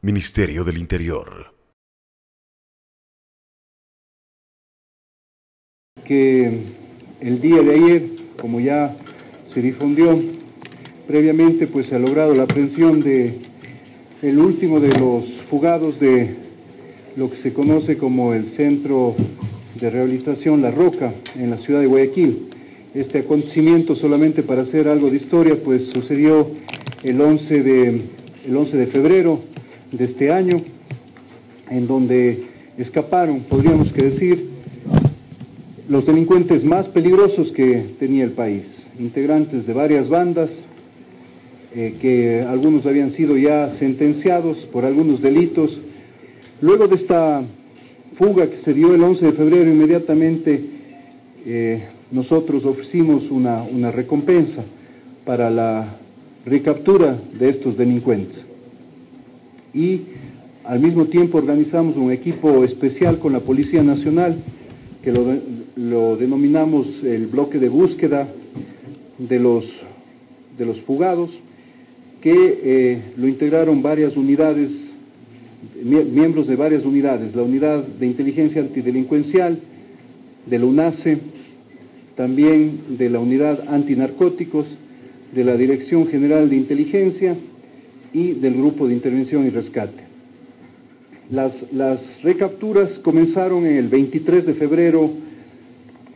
Ministerio del Interior. Que el día de ayer, como ya se difundió previamente, pues se ha logrado la aprehensión de el último de los fugados de lo que se conoce como el Centro de Rehabilitación La Roca en la ciudad de Guayaquil. Este acontecimiento, solamente para hacer algo de historia, pues sucedió el 11 de, el 11 de febrero de este año, en donde escaparon, podríamos que decir, los delincuentes más peligrosos que tenía el país, integrantes de varias bandas, eh, que algunos habían sido ya sentenciados por algunos delitos. Luego de esta fuga que se dio el 11 de febrero, inmediatamente eh, nosotros ofrecimos una, una recompensa para la recaptura de estos delincuentes. Y al mismo tiempo organizamos un equipo especial con la Policía Nacional, que lo, denominamos el bloque de búsqueda de los, de los fugados, que eh, lo integraron varias unidades, miembros de varias unidades, la unidad de inteligencia antidelincuencial, de la UNACE, también de la unidad antinarcóticos, de la Dirección General de Inteligencia y del Grupo de Intervención y Rescate. Las, recapturas comenzaron el 23 de febrero,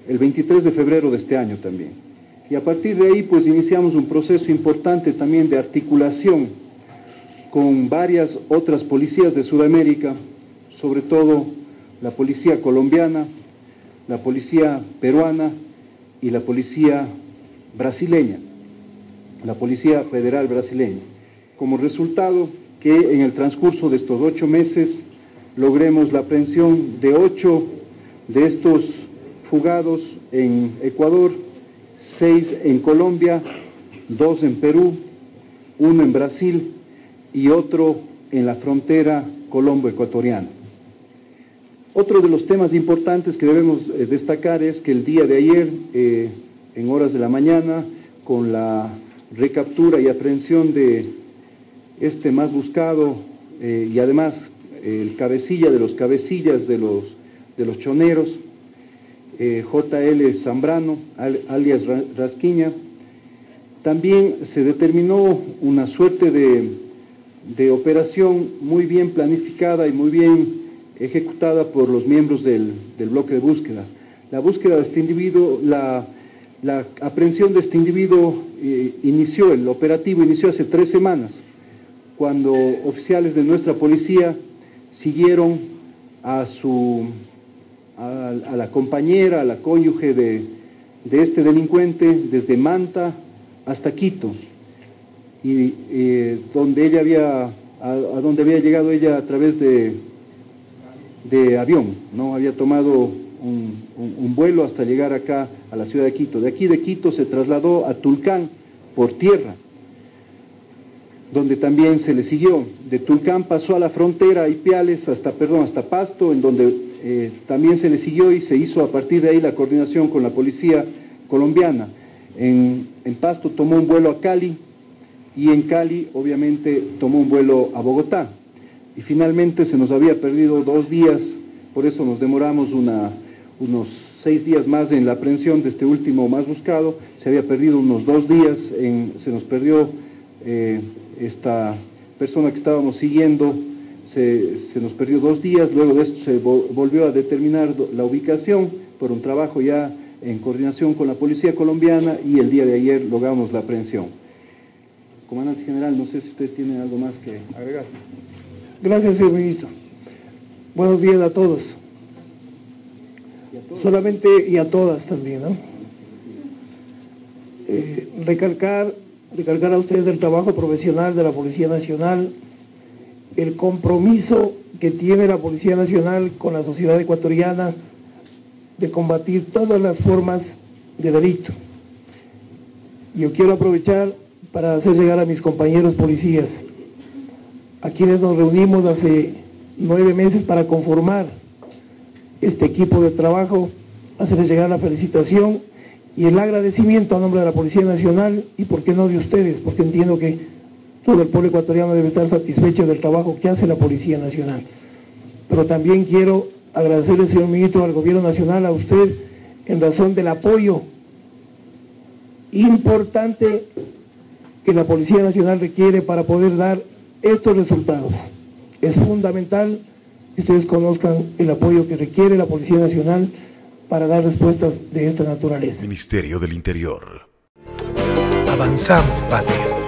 el 23 de febrero de este año también. Y a partir de ahí pues iniciamos un proceso importante también de articulación con varias otras policías de Sudamérica, sobre todo la policía colombiana, la policía peruana y la policía brasileña la Policía Federal Brasileña. Como resultado, que en el transcurso de estos ocho meses logremos la aprehensión de ocho de estos fugados en Ecuador, seis en Colombia, dos en Perú, uno en Brasil y otro en la frontera colombo-ecuatoriana. Otro de los temas importantes que debemos eh, destacar es que el día de ayer, eh, en horas de la mañana, con la recaptura y aprehensión de este más buscado eh, y además el cabecilla de los cabecillas de los, de los choneros, eh, JL Zambrano, alias Rasquiña. También se determinó una suerte de, de, operación muy bien planificada y muy bien ejecutada por los miembros del, del bloque de búsqueda. La búsqueda de este individuo, la la aprehensión de este individuo eh, inició, el operativo inició hace tres semanas, cuando oficiales de nuestra policía siguieron a, su, a, la compañera, a la cónyuge de, este delincuente desde Manta hasta Quito, y eh, donde ella había, a, donde había llegado ella a través de, de avión, ¿no? Había tomado un, vuelo hasta llegar acá a la ciudad de Quito. De aquí de Quito se trasladó a Tulcán por tierra, donde también se le siguió. De Tulcán pasó a la frontera Ipiales hasta, perdón, hasta Pasto, en donde eh, también se le siguió y se hizo a partir de ahí la coordinación con la policía colombiana. En, en Pasto tomó un vuelo a Cali y en Cali obviamente tomó un vuelo a Bogotá. Y finalmente se nos había perdido dos días, por eso nos demoramos una, unos seis días más en la aprehensión de este último más buscado, se había perdido unos dos días, se nos perdió eh, esta persona que estábamos siguiendo, se, nos perdió dos días, luego de esto se volvió a determinar la ubicación por un trabajo ya en coordinación con la policía colombiana y el día de ayer logramos la aprehensión. Comandante General, no sé si usted tiene algo más que agregar. Gracias, señor ministro. Buenos días a todos solamente y a todas también, ¿no? Eh, recalcar, recalcar a ustedes el trabajo profesional de la Policía Nacional, el compromiso que tiene la Policía Nacional con la sociedad ecuatoriana de combatir todas las formas de delito. Yo quiero aprovechar para hacer llegar a mis compañeros policías, a quienes nos reunimos hace nueve meses para conformar este equipo de trabajo, hacerles llegar la felicitación y el agradecimiento a nombre de la Policía Nacional y por qué no de ustedes, porque entiendo que todo el pueblo ecuatoriano debe estar satisfecho del trabajo que hace la Policía Nacional. Pero también quiero agradecerle, señor ministro, al Gobierno Nacional, a usted, en razón del apoyo importante que la Policía Nacional requiere para poder dar estos resultados. Es fundamental que ustedes conozcan el apoyo que requiere la Policía Nacional para dar respuestas de esta naturaleza. Ministerio del Interior. Avanzamos, patria.